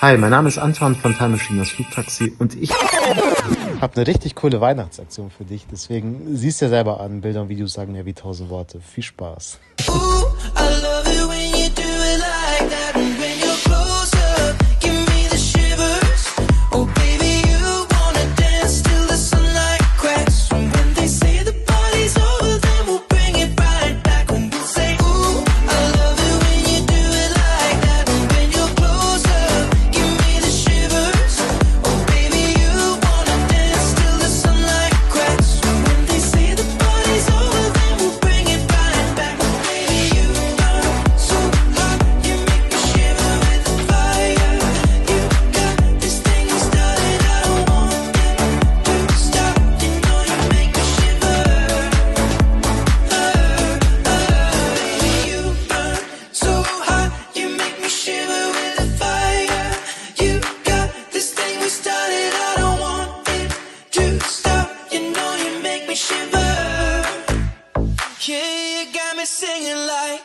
Hi, mein Name ist Anton von Time Machine, das Flugtaxi und ich habe eine richtig coole Weihnachtsaktion für dich. Deswegen siehst dir selber an, Bilder und Videos sagen mehr wie tausend Worte. Viel Spaß. Yeah, you got me singing like